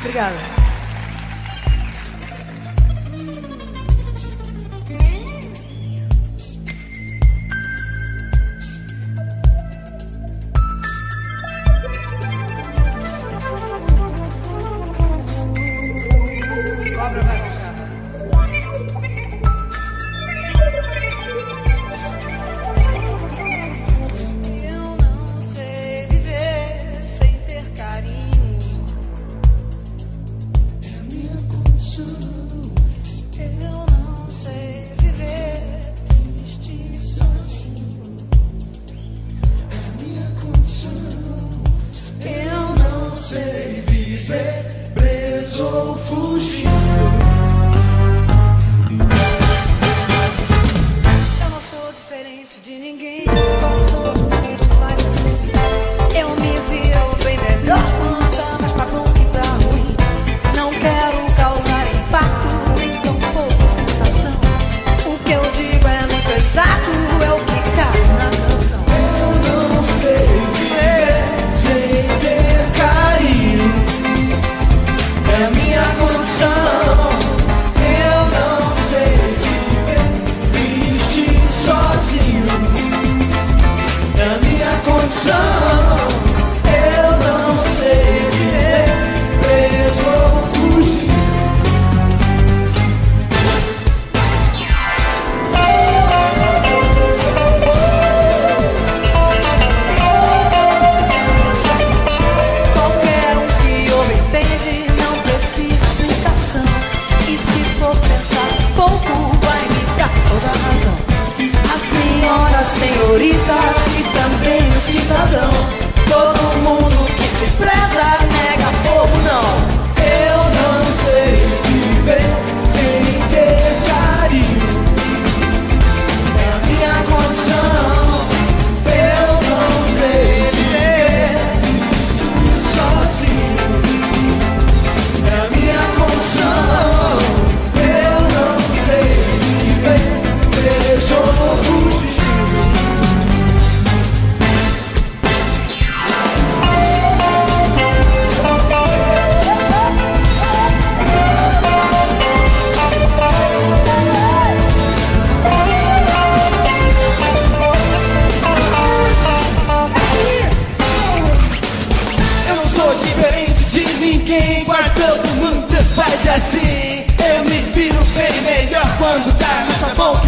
Obrigada. eu não sei viver triste sozinho. É minha condição. Eu não sei viver preso ou fugindo. Eu não sou diferente de ninguém. Faço todo pensar pouco vai me dar toda razão. A senhora, senhorita, faz assim. Eu me viro bem melhor quando tá na bom. boca.